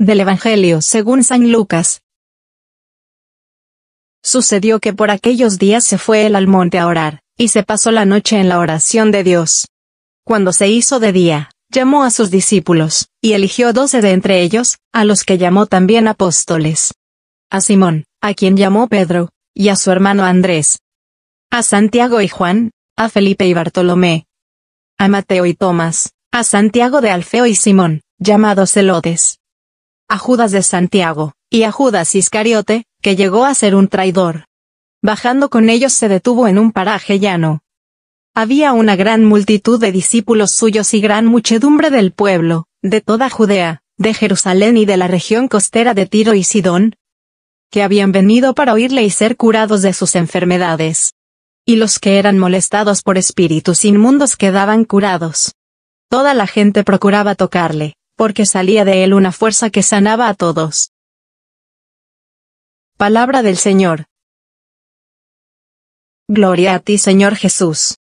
Del Evangelio según San Lucas. Sucedió que por aquellos días se fue él al monte a orar, y se pasó la noche en la oración de Dios. Cuando se hizo de día, llamó a sus discípulos, y eligió doce de entre ellos, a los que llamó también apóstoles. A Simón, a quien llamó Pedro, y a su hermano Andrés. A Santiago y Juan, a Felipe y Bartolomé. A Mateo y Tomás, a Santiago de Alfeo y Simón, llamados Celotes a Judas de Santiago, y a Judas Iscariote, que llegó a ser un traidor. Bajando con ellos se detuvo en un paraje llano. Había una gran multitud de discípulos suyos y gran muchedumbre del pueblo, de toda Judea, de Jerusalén y de la región costera de Tiro y Sidón, que habían venido para oírle y ser curados de sus enfermedades. Y los que eran molestados por espíritus inmundos quedaban curados. Toda la gente procuraba tocarle, porque salía de él una fuerza que sanaba a todos. Palabra del Señor. Gloria a ti Señor Jesús.